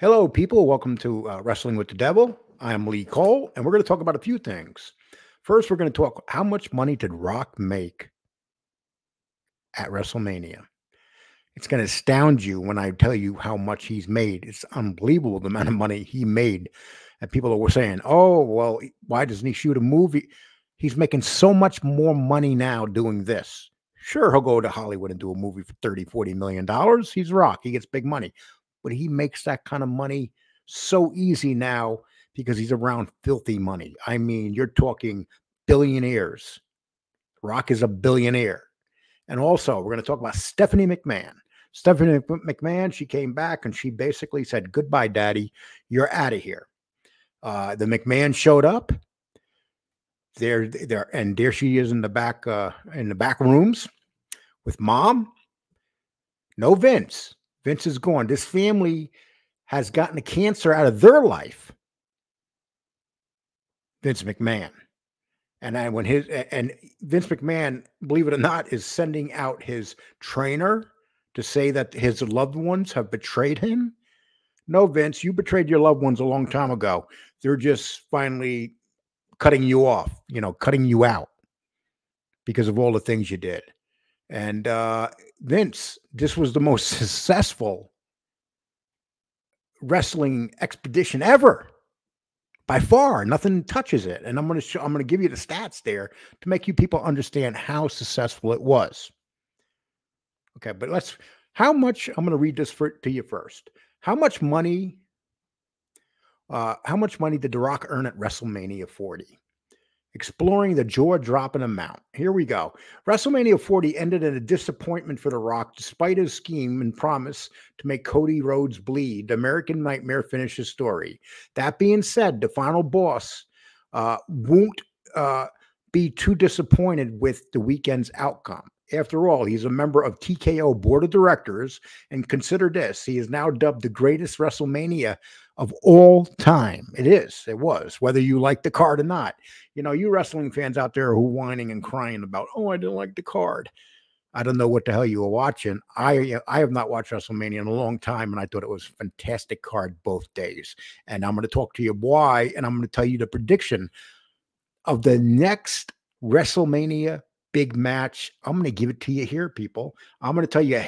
Hello, people. Welcome to uh, Wrestling with the Devil. I am Lee Cole, and we're going to talk about a few things. First, we're going to talk how much money did Rock make at WrestleMania? It's going to astound you when I tell you how much he's made. It's unbelievable the amount of money he made. And people were saying, oh, well, why doesn't he shoot a movie? He's making so much more money now doing this. Sure, he'll go to Hollywood and do a movie for 30, 40 million dollars. He's rock. He gets big money but he makes that kind of money so easy now because he's around filthy money. I mean, you're talking billionaires. Rock is a billionaire. And also, we're going to talk about Stephanie McMahon. Stephanie McMahon, she came back and she basically said, Goodbye, daddy. You're out of here. Uh, the McMahon showed up. There, there, and there she is in the back, uh, in the back rooms with mom. No Vince. Vince is gone. This family has gotten a cancer out of their life. Vince McMahon. And I, when his and Vince McMahon, believe it or not, is sending out his trainer to say that his loved ones have betrayed him. No, Vince, you betrayed your loved ones a long time ago. They're just finally cutting you off, you know, cutting you out because of all the things you did. And uh, Vince, this was the most successful wrestling expedition ever. By far nothing touches it. And i'm going to show i'm going to give you the stats there to make you people understand how successful it was. Okay but let's how much i'm going to read this for, to you first. How much money uh how much money did the rock earn at wrestlemania 40 exploring the jaw dropping amount. Here we go. WrestleMania 40 ended in a disappointment for The Rock, despite his scheme and promise to make Cody Rhodes bleed. American Nightmare finishes story. That being said, the final boss uh, won't uh, be too disappointed with the weekend's outcome. After all, he's a member of TKO board of directors, and consider this: he is now dubbed the greatest WrestleMania of all time. It is. It was. Whether you like the card or not, you know, you wrestling fans out there who whining and crying about, oh, I didn't like the card. I don't know what the hell you were watching. I uh, I have not watched WrestleMania in a long time, and I thought it was fantastic card both days. And I'm going to talk to you why, and I'm going to tell you the prediction of the next WrestleMania big match. I'm going to give it to you here, people. I'm going to tell you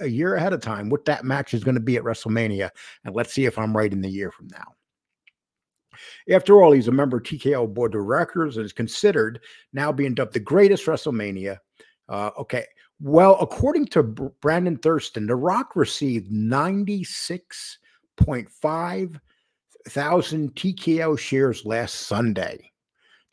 a, year ahead of time what that match is going to be at WrestleMania, and let's see if I'm right in the year from now. After all, he's a member of TKO board of directors and is considered now being dubbed the greatest WrestleMania. Uh, okay. Well, according to Brandon Thurston, The Rock received 96.5 thousand TKO shares last Sunday.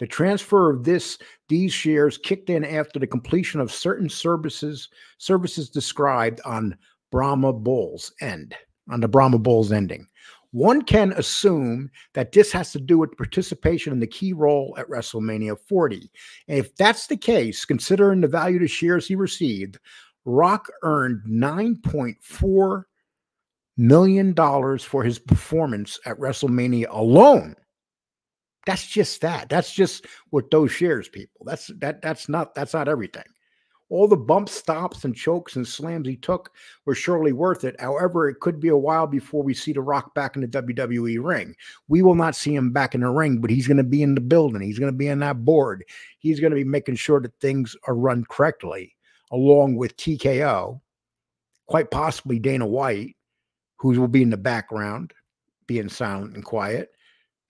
The transfer of this these shares kicked in after the completion of certain services services described on Brahma Bull's end, on the Brahma Bull's ending. One can assume that this has to do with participation in the key role at WrestleMania 40. And if that's the case, considering the value of shares he received, Rock earned 9.4 million dollars for his performance at WrestleMania alone. That's just that. That's just what those shares, people. That's that. That's not. That's not everything. All the bumps, stops, and chokes and slams he took were surely worth it. However, it could be a while before we see The Rock back in the WWE ring. We will not see him back in the ring, but he's going to be in the building. He's going to be on that board. He's going to be making sure that things are run correctly, along with TKO, quite possibly Dana White, who will be in the background, being silent and quiet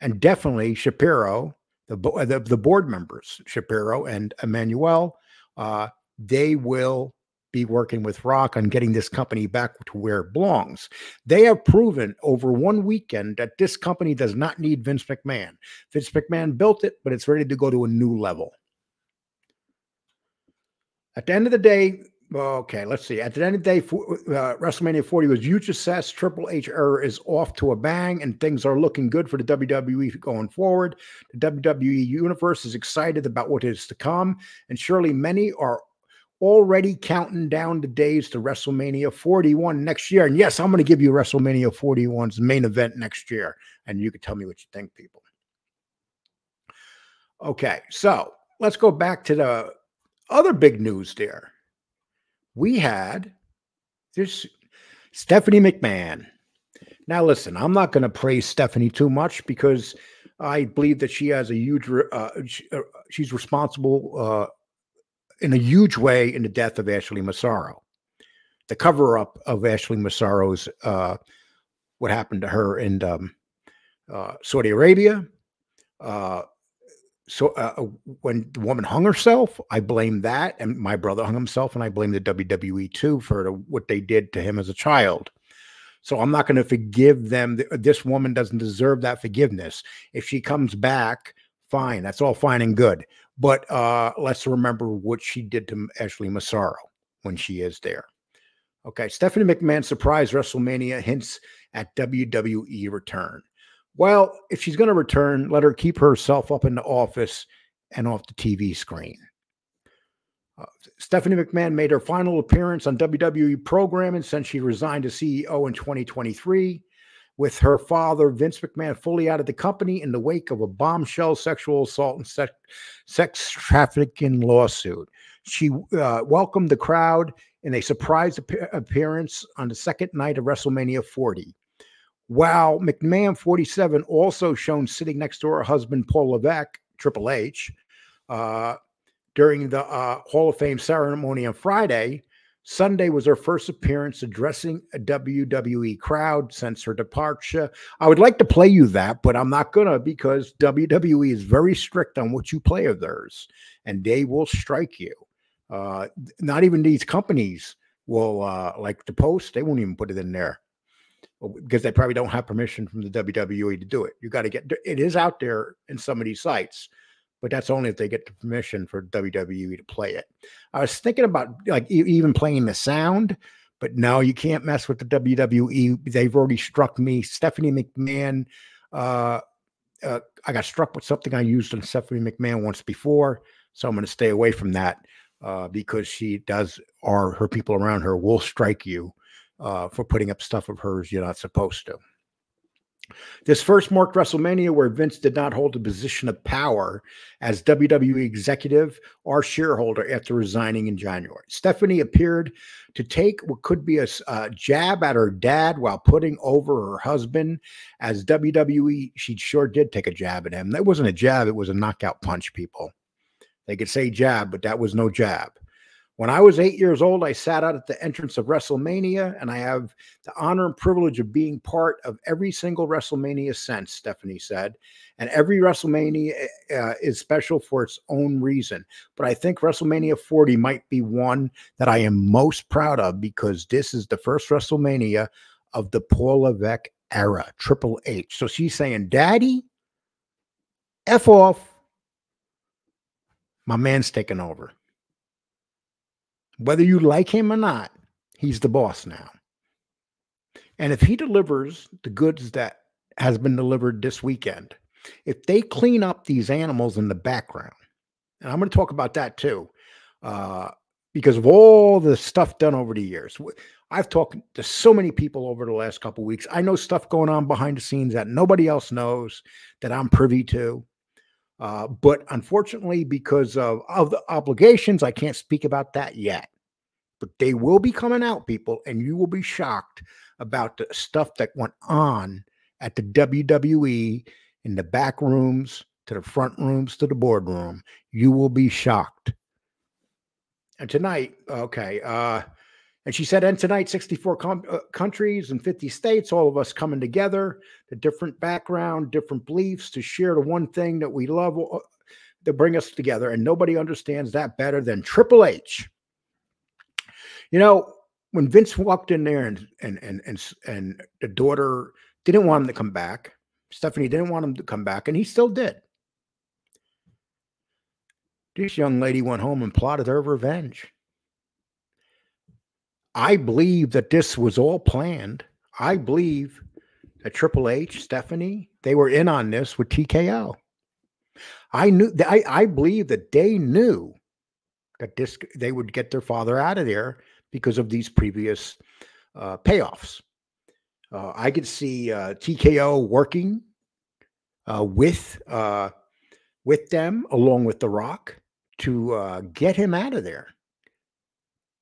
and definitely Shapiro, the, the, the board members, Shapiro and Emanuel, uh, they will be working with Rock on getting this company back to where it belongs. They have proven over one weekend that this company does not need Vince McMahon. Vince McMahon built it, but it's ready to go to a new level. At the end of the day, Okay, let's see. At the end of the day, uh, WrestleMania 40 was huge success. Triple H era is off to a bang, and things are looking good for the WWE going forward. The WWE universe is excited about what is to come, and surely many are already counting down the days to WrestleMania 41 next year. And yes, I'm going to give you WrestleMania 41's main event next year, and you can tell me what you think, people. Okay, so let's go back to the other big news there we had this Stephanie McMahon. Now, listen, I'm not going to praise Stephanie too much because I believe that she has a huge, uh, she, uh, she's responsible uh, in a huge way in the death of Ashley Massaro. The cover up of Ashley Massaro's, uh, what happened to her in um, uh, Saudi Arabia. Uh, so uh, when the woman hung herself, I blame that, and my brother hung himself, and I blame the WWE too for what they did to him as a child. So I'm not going to forgive them. This woman doesn't deserve that forgiveness. If she comes back, fine. That's all fine and good. But uh, let's remember what she did to Ashley Massaro when she is there. Okay, Stephanie McMahon surprise WrestleMania hints at WWE return. Well, if she's going to return, let her keep herself up in the office and off the TV screen. Uh, Stephanie McMahon made her final appearance on WWE programming since she resigned as CEO in 2023, with her father, Vince McMahon, fully out of the company in the wake of a bombshell sexual assault and sex, trafficking lawsuit. She uh, welcomed the crowd in a surprise ap- appearance on the second night of WrestleMania 40. While McMahon 47 also shown sitting next to her husband, Paul Levesque, Triple H, uh, during the uh, Hall of Fame ceremony on Friday. Sunday was her first appearance addressing a WWE crowd since her departure. I would like to play you that, but I'm not going to because WWE is very strict on what you play of theirs and they will strike you. Uh, not even these companies will, uh, like the Post, they won't even put it in there because they probably don't have permission from the WWE to do it. You got to get it is out there in some of these sites but that's only if they get the permission for WWE to play it. I was thinking about like even playing the sound, but no, you can't mess with the WWE. They've already struck me. Stephanie McMahon, uh, uh, I got struck with something I used on Stephanie McMahon once before, so I'm going to stay away from that uh, because she does, or her people around her will strike you uh, for putting up stuff of hers you're not supposed to. This first marked WrestleMania where Vince did not hold a position of power as WWE executive or shareholder after resigning in January. Stephanie appeared to take what could be a, a jab at her dad while putting over her husband. As WWE, she sure did take a jab at him. That wasn't a jab, it was a knockout punch, people. They could say jab, but that was no jab. When I was eight years old, I sat out at the entrance of WrestleMania, and I have the honor and privilege of being part of every single WrestleMania since, Stephanie said. And every WrestleMania uh, is special for its own reason. But I think WrestleMania 40 might be one that I am most proud of because this is the first WrestleMania of the Paul Levesque era, Triple H. So she's saying, Daddy, F off. My man's taking over. Whether you like him or not, he's the boss now. And if he delivers the goods that has been delivered this weekend, if they clean up these animals in the background, and I'm going to talk about that too, uh, because of all the stuff done over the years. I've talked to so many people over the last couple weeks. I know stuff going on behind the scenes that nobody else knows that I'm privy to. Uh, but unfortunately, because of, of the obligations, I can't speak about that yet. But they will be coming out, people, and you will be shocked about the stuff that went on at the WWE in the back rooms to the front rooms to the boardroom. You will be shocked. And tonight, okay, uh, and she said, and tonight, 64 com- uh, countries and 50 states, all of us coming together, the different background, different beliefs to share the one thing that we love uh, to bring us together. And nobody understands that better than Triple H. You know, when Vince walked in there and and and and, and the daughter didn't want him to come back, Stephanie didn't want him to come back, and he still did. This young lady went home and plotted her revenge. I believe that this was all planned. I believe that Triple H, Stephanie, they were in on this with TKO. I knew I, I believe that they knew that this they would get their father out of there because of these previous uh, payoffs. Uh, I could see uh, TKO working uh, with uh, with them along with The Rock to uh, get him out of there.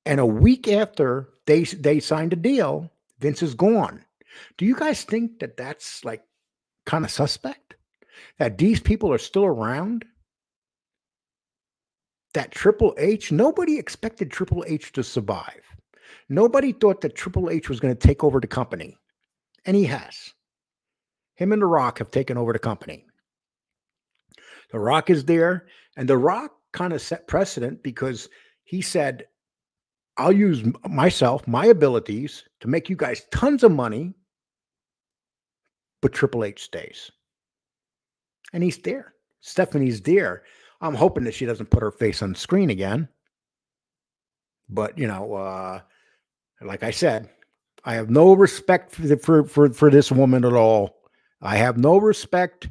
And a week after they they signed a deal, Vince is gone. Do you guys think that that's like kind of suspect? That these people are still around? That Triple H, nobody expected Triple H to survive. Nobody thought that Triple H was going to take over the company. And he has. Him and The Rock have taken over the company. The Rock is there, and The Rock kind of set precedent because he said, I'll use myself, my abilities to make you guys tons of money, but Triple H stays. And he's there. Stephanie's there. I'm hoping that she doesn't put her face on screen again. But, you know, uh, like I said, I have no respect for, the, for, for, for this woman at all. I have no respect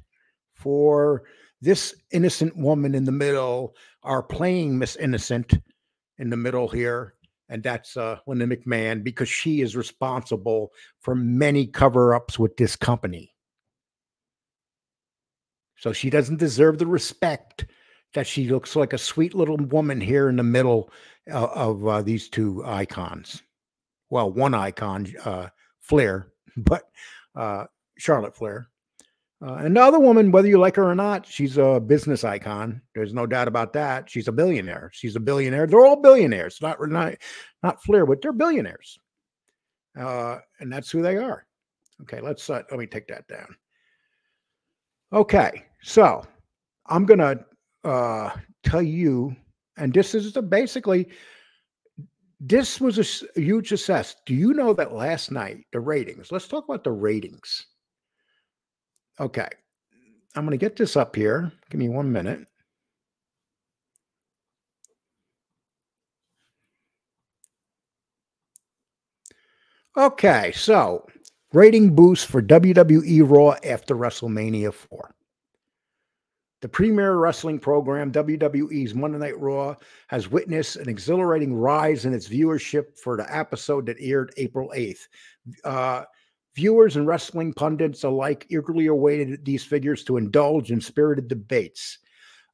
for this innocent woman in the middle, are playing Miss Innocent in the middle here and that's uh, Linda McMahon because she is responsible for many cover ups with this company. So she doesn't deserve the respect that she looks like a sweet little woman here in the middle uh, of uh, these two icons. Well, one icon, uh, Flair, but uh, Charlotte Flair. Uh, another woman, whether you like her or not, she's a business icon. There's no doubt about that. She's a billionaire. She's a billionaire. They're all billionaires, not not not Flair, but they're billionaires, uh, and that's who they are. Okay, let's uh, let me take that down. Okay, so I'm gonna uh, tell you, and this is the, basically this was a huge success. Do you know that last night the ratings? Let's talk about the ratings Okay. I'm going to get this up here. Give me one minute. Okay, so rating boost for WWE Raw after WrestleMania 4. The premier wrestling program, WWE's Monday Night Raw, has witnessed an exhilarating rise in its viewership for the episode that aired April 8th. Uh, Viewers and wrestling pundits alike eagerly awaited these figures to indulge in spirited debates.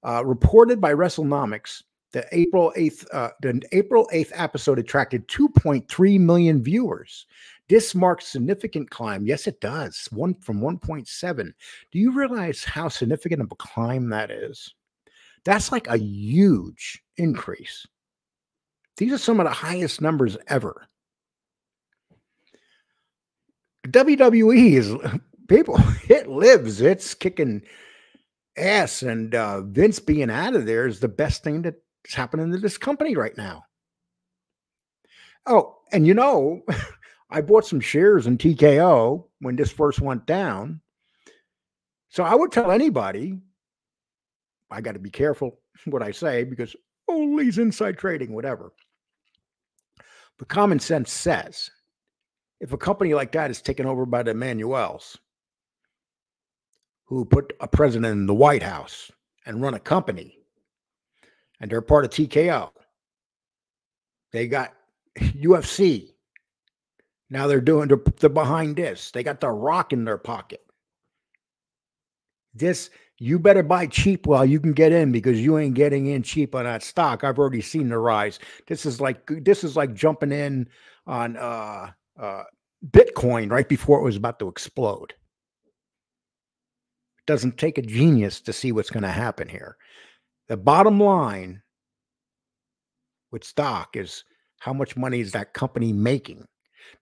Uh, reported by WrestleNomics, the April 8th uh, the April 8th episode attracted 2.3 million viewers. This marks significant climb. Yes, it does. One from 1.7. Do you realize how significant of a climb that is? That's like a huge increase. These are some of the highest numbers ever. WWE is people, it lives, it's kicking ass. And uh, Vince being out of there is the best thing that's happening to this company right now. Oh, and you know, I bought some shares in TKO when this first went down. So I would tell anybody, I got to be careful what I say because oh, he's inside trading, whatever. But common sense says if a company like that is taken over by the Emanuels, who put a president in the White House and run a company, and they're part of TKO, they got UFC. Now they're doing they're, they're behind this. They got the rock in their pocket. This you better buy cheap while you can get in because you ain't getting in cheap on that stock. I've already seen the rise. This is like this is like jumping in on uh uh, Bitcoin right before it was about to explode. It doesn't take a genius to see what's going to happen here. The bottom line with stock is how much money is that company making?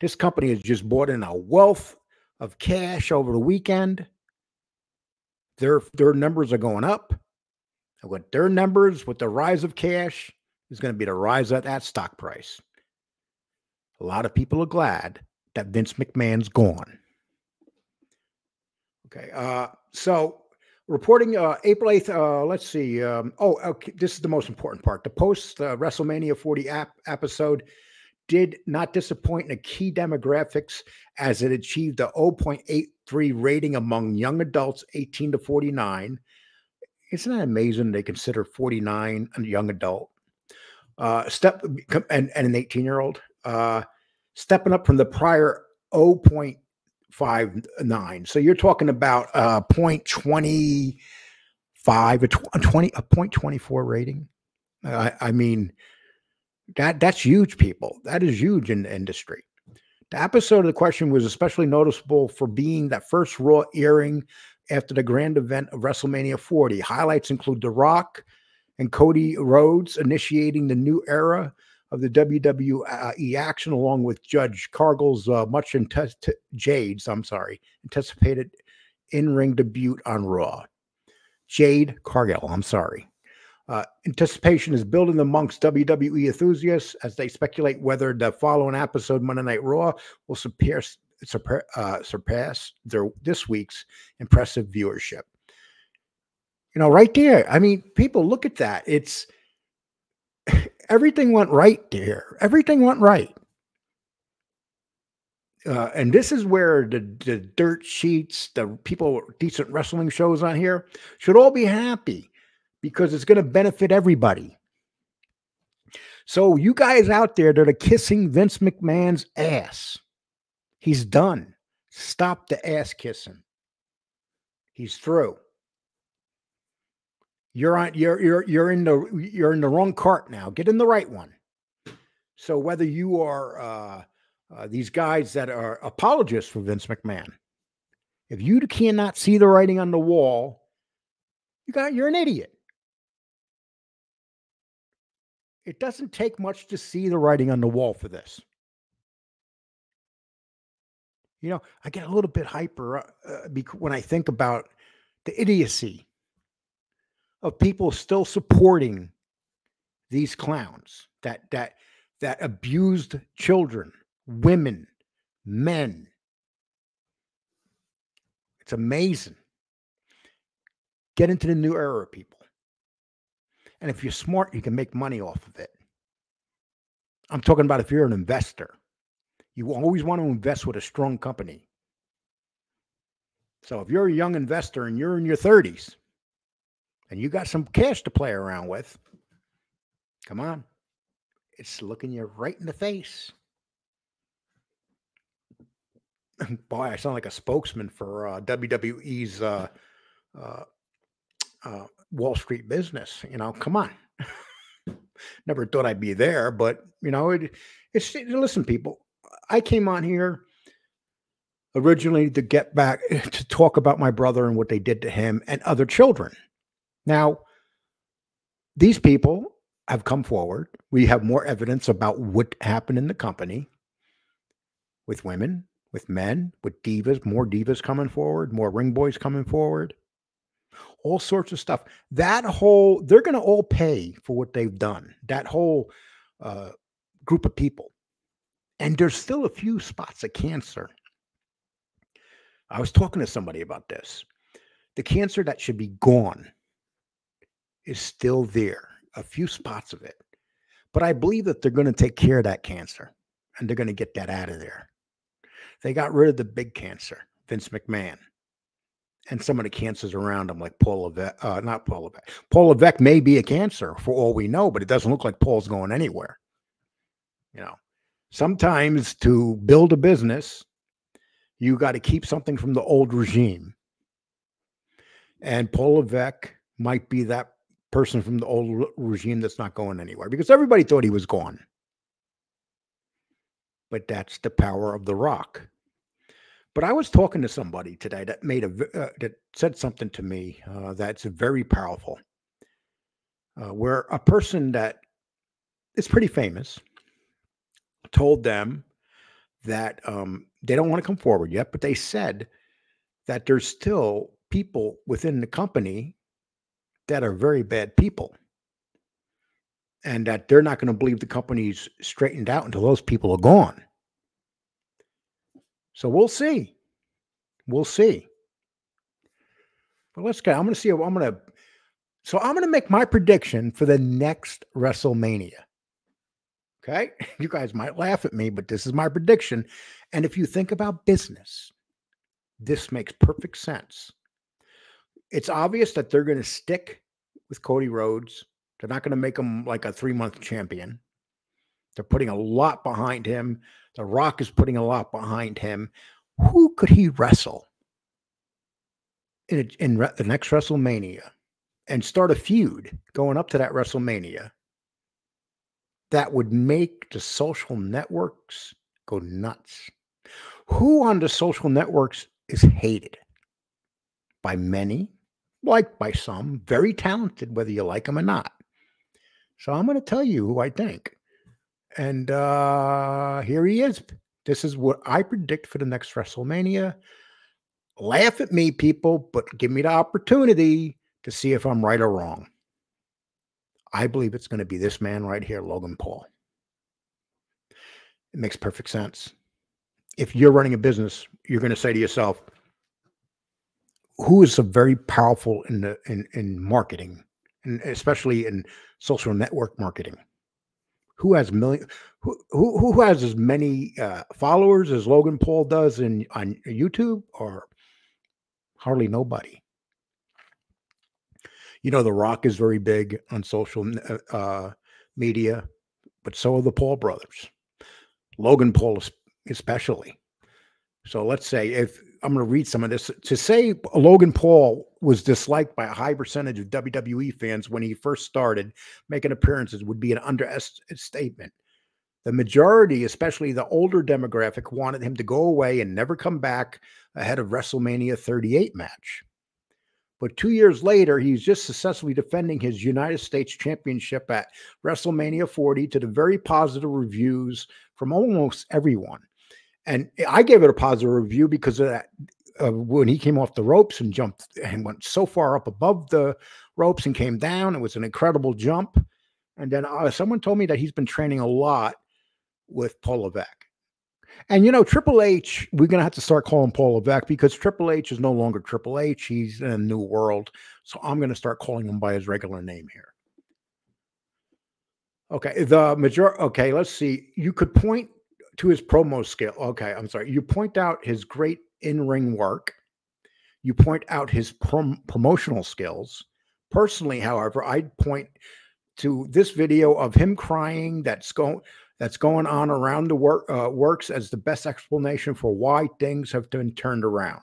This company has just bought in a wealth of cash over the weekend. Their their numbers are going up. And with their numbers, with the rise of cash, is going to be the rise of that stock price. A lot of people are glad that Vince McMahon's gone. Okay. Uh, so reporting uh, April 8th, uh, let's see. Um, oh, okay, this is the most important part. The post uh, WrestleMania 40 ap- episode did not disappoint in the key demographics as it achieved a 0.83 rating among young adults 18 to 49. Isn't that amazing? They consider 49 a young adult. Uh, step and, and an 18 year old. Uh, stepping up from the prior 0.59. So you're talking about a 0.25, a 20, a 0.24 rating. I, I mean, that that's huge, people. That is huge in the industry. The episode of the question was especially noticeable for being that first Raw airing after the grand event of WrestleMania 40. Highlights include The Rock and Cody Rhodes initiating the new era of the WWE action, along with Judge Cargill's uh, much anticipated Jade's, I'm sorry, anticipated in-ring debut on Raw. Jade Cargill, I'm sorry. Uh, anticipation is building amongst WWE enthusiasts as they speculate whether the following episode, Monday Night Raw, will surpass surpass, uh, surpass their this week's impressive viewership. You know, right there. I mean, people look at that. It's everything went right there. Everything went right. Uh, and this is where the, the dirt sheets, the people, decent wrestling shows on here should all be happy because it's going to benefit everybody. So, you guys out there that are kissing Vince McMahon's ass, he's done. Stop the ass kissing. He's through. You're on you're you're you're in the you're in the wrong cart now. Get in the right one. So whether you are uh, uh, these guys that are apologists for Vince McMahon, if you cannot see the writing on the wall, you got you're an idiot. It doesn't take much to see the writing on the wall for this. You know, I get a little bit hyper uh, uh when I think about the idiocy of people still supporting these clowns that that that abused children, women, men. It's amazing. Get into the new era, people. And if you're smart, you can make money off of it. I'm talking about if you're an investor. You always want to invest with a strong company. So if you're a young investor and you're in your 30s and you got some cash to play around with, come on. It's looking you right in the face. Boy, I sound like a spokesman for uh, WWE's uh, uh, uh Wall Street business. You know, come on. Never thought I'd be there, but you know, it, it's listen, people. I came on here originally to get back to talk about my brother and what they did to him and other children. Now, these people have come forward. We have more evidence about what happened in the company with women, with men, with divas, more divas coming forward, more ring boys coming forward all sorts of stuff. That whole, they're going to all pay for what they've done, that whole uh, group of people. And there's still a few spots of cancer. I was talking to somebody about this. The cancer that should be gone is still there, a few spots of it. But I believe that they're going to take care of that cancer and they're going to get that out of there. They got rid of the big cancer, Vince McMahon and some of the cancers around him, like Paul Levesque, uh, not Paul Levesque. Paul Levesque may be a cancer for all we know, but it doesn't look like Paul's going anywhere. You know, sometimes to build a business, you got to keep something from the old regime. And Paul Levesque might be that person from the old regime that's not going anywhere because everybody thought he was gone. But that's the power of the rock. But I was talking to somebody today that made a uh, that said something to me uh, that's very powerful. Uh, where a person that is pretty famous told them that um, they don't want to come forward yet, but they said that there's still people within the company that are very bad people, and that they're not going to believe the company's straightened out until those people are gone. So we'll see. We'll see. But let's go. I'm going to see. I'm going to. So I'm going to make my prediction for the next WrestleMania. Okay. You guys might laugh at me, but this is my prediction. And if you think about business, this makes perfect sense. It's obvious that they're going to stick with Cody Rhodes. They're not going to make him like a three month champion. They're putting a lot behind him. The Rock is putting a lot behind him. Who could he wrestle in, in the next WrestleMania and start a feud going up to that WrestleMania that would make the social networks go nuts. Who on the social networks is hated? By many, liked by some, very talented, whether you like them or not. So I'm going to tell you who I think. And uh here he is. This is what I predict for the next WrestleMania. Laugh at me, people, but give me the opportunity to see if I'm right or wrong. I believe it's going to be this man right here, Logan Paul. It makes perfect sense. If you're running a business, you're going to say to yourself, who is a very powerful in the in, in marketing and especially in social network marketing who has million who who, who has as many uh, followers as Logan Paul does in on YouTube or hardly nobody. You know, The Rock is very big on social uh, uh media, but so are the Paul brothers. Logan Paul especially. So let's say if I'm going to read some of this to say Logan Paul was disliked by a high percentage of WWE fans when he first started making appearances would be an understatement. The majority, especially the older demographic, wanted him to go away and never come back ahead of WrestleMania 38 match. But two years later, he's just successfully defending his United States Championship at WrestleMania 40 to the very positive reviews from almost everyone and I gave it a positive review because of that. Uh, when he came off the ropes and jumped and went so far up above the ropes and came down, it was an incredible jump. And then uh, someone told me that he's been training a lot with Paul Levesque. And you know, Triple H, we're gonna have to start calling Paul Levesque because Triple H is no longer Triple H. He's in a new world. So I'm gonna start calling him by his regular name here. Okay, the major. Okay, let's see. You could point to his promo skill. Okay, I'm sorry. You point out his great in-ring work. You point out his prom promotional skills. Personally, however, I'd point to this video of him crying that's going that's going on around the work uh, works as the best explanation for why things have been turned around.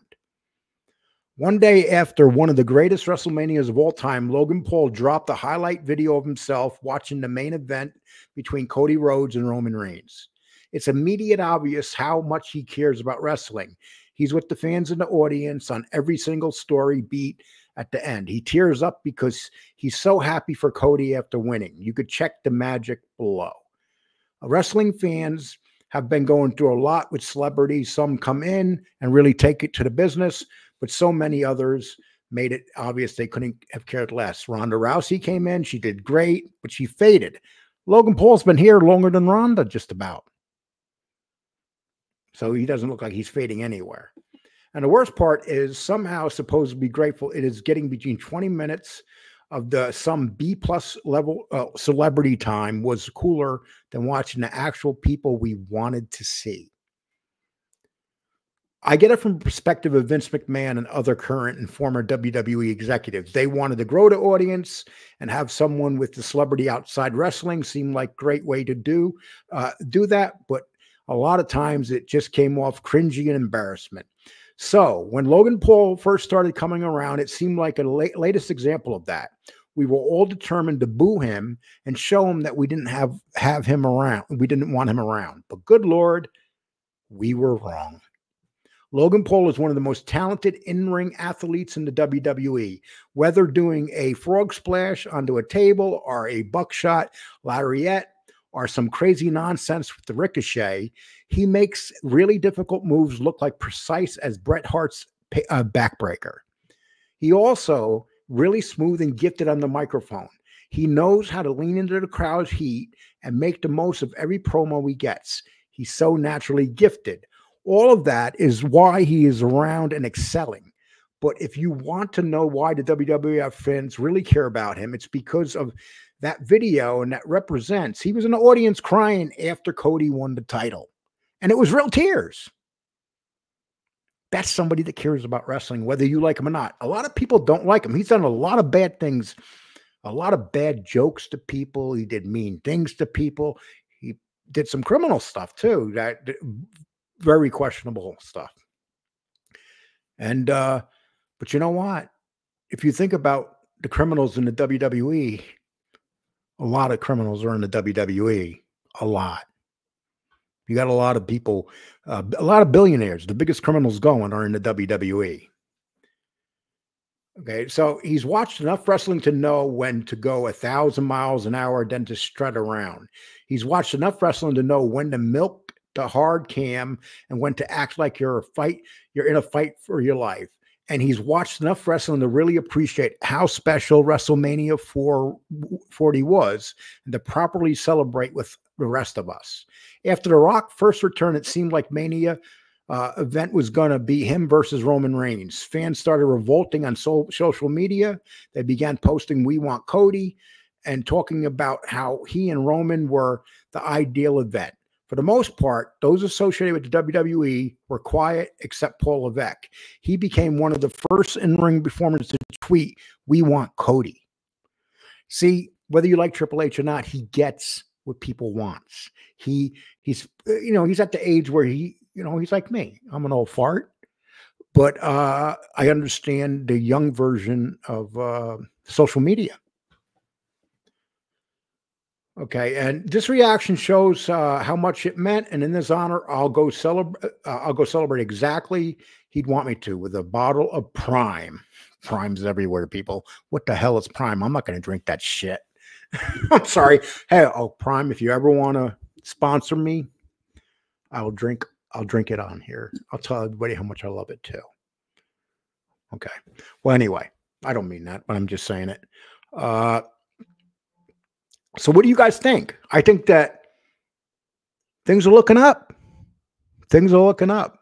One day after one of the greatest WrestleManias of all time, Logan Paul dropped a highlight video of himself watching the main event between Cody Rhodes and Roman Reigns. It's immediate obvious how much he cares about wrestling. He's with the fans in the audience on every single story beat at the end. He tears up because he's so happy for Cody after winning. You could check the magic below. Uh, wrestling fans have been going through a lot with celebrities. Some come in and really take it to the business, but so many others made it obvious they couldn't have cared less. Ronda Rousey came in, she did great, but she faded. Logan Paul's been here longer than Ronda, just about. So he doesn't look like he's fading anywhere. And the worst part is somehow supposed to be grateful. It is getting between 20 minutes of the some B plus level uh, celebrity time was cooler than watching the actual people we wanted to see. I get it from the perspective of Vince McMahon and other current and former WWE executives. They wanted to grow the audience and have someone with the celebrity outside wrestling seem like great way to do uh, do that. But a lot of times it just came off cringy and embarrassment. So when Logan Paul first started coming around, it seemed like a late, latest example of that. We were all determined to boo him and show him that we didn't have have him around. We didn't want him around. But good Lord, we were wrong. Logan Paul is one of the most talented in-ring athletes in the WWE. Whether doing a frog splash onto a table or a buckshot lariat or some crazy nonsense with the ricochet, he makes really difficult moves look like precise as Bret Hart's uh, backbreaker. He also really smooth and gifted on the microphone. He knows how to lean into the crowd's heat and make the most of every promo he gets. He's so naturally gifted. All of that is why he is around and excelling. But if you want to know why the WWF fans really care about him, it's because of that video and that represents he was in the audience crying after Cody won the title. And it was real tears. That's somebody that cares about wrestling, whether you like him or not. A lot of people don't like him. He's done a lot of bad things, a lot of bad jokes to people. He did mean things to people. He did some criminal stuff too, that very questionable stuff. And uh, but you know what? If you think about the criminals in the WWE, a lot of criminals are in the WWE. A lot. You got a lot of people, uh, a lot of billionaires. The biggest criminals going are in the WWE. Okay, so he's watched enough wrestling to know when to go a thousand miles an hour, then to strut around. He's watched enough wrestling to know when to milk the hard cam and when to act like you're a fight, you're in a fight for your life. And he's watched enough wrestling to really appreciate how special WrestleMania 440 was and to properly celebrate with the rest of us. After The Rock first returned, it seemed like Mania uh, event was going to be him versus Roman Reigns. Fans started revolting on so- social media. They began posting, We want Cody, and talking about how he and Roman were the ideal event. For the most part, those associated with the WWE were quiet except Paul Levesque. He became one of the first in ring performers to tweet, We want Cody. See, whether you like Triple H or not, he gets what people wants. He he's you know, he's at the age where he you know, he's like me. I'm an old fart, but uh, I understand the young version of uh, social media. Okay, and this reaction shows uh, how much it meant, and in this honor, I'll go celebrate. Uh, I'll go celebrate exactly he'd want me to with a bottle of Prime. Prime's everywhere, people. What the hell is Prime? I'm not going to drink that shit. I'm sorry. Hey, oh Prime, if you ever want to sponsor me, I'll drink I'll drink it on here. I'll tell everybody how much I love it too. Okay. Well, anyway, I don't mean that, but I'm just saying it. Uh, so, what do you guys think? I think that things are looking up. Things are looking up.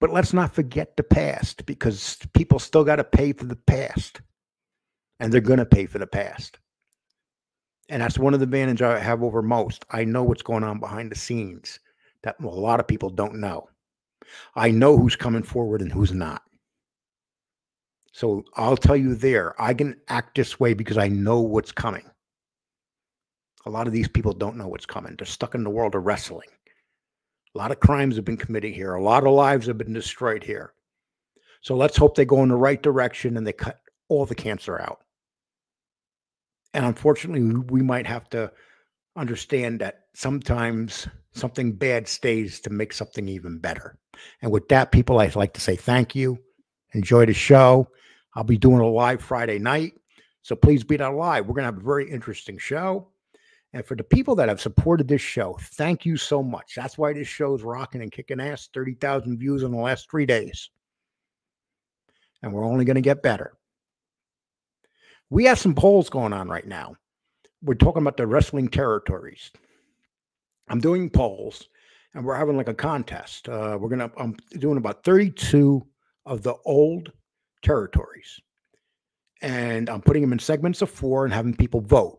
But let's not forget the past because people still got to pay for the past. And they're going to pay for the past. And that's one of the advantages I have over most. I know what's going on behind the scenes that a lot of people don't know. I know who's coming forward and who's not. So I'll tell you there, I can act this way because I know what's coming. A lot of these people don't know what's coming. They're stuck in the world of wrestling. A lot of crimes have been committed here. A lot of lives have been destroyed here. So let's hope they go in the right direction and they cut all the cancer out. And unfortunately, we might have to understand that sometimes something bad stays to make something even better. And with that, people, I'd like to say thank you. Enjoy the show. I'll be doing a live Friday night. So please be there live. We're going to have a very interesting show. And for the people that have supported this show, thank you so much. That's why this show is rocking and kicking ass. 30,000 views in the last three days. And we're only going to get better. We have some polls going on right now we're talking about the wrestling territories. I'm doing polls and we're having like a contest. Uh, we're gonna I'm doing about 32 of the old territories, and I'm putting them in segments of four and having people vote.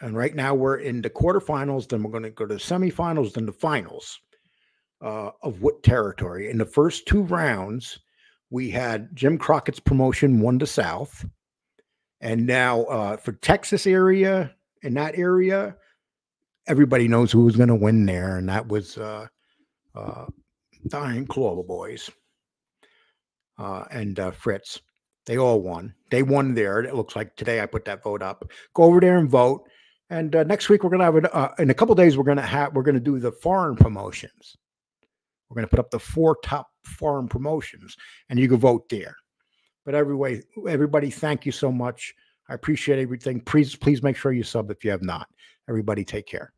And right now we're in the quarterfinals. Then we're going to go to the semifinals, then the finals uh, of what territory. In the first two rounds, we had Jim Crockett's promotion won the South. And now uh, for Texas area, in that area, everybody knows who was going to win there, and that was uh, uh, Claw Boys uh, and uh, Fritz. They all won. They won there. It looks like today I put that vote up. Go over there and vote. And uh, next week we're gonna have an, uh, in a couple days we're gonna have we're gonna do the foreign promotions. We're gonna put up the four top foreign promotions, and you can vote there. But every everybody, thank you so much. I appreciate everything. Please, please make sure you sub if you have not. Everybody, take care.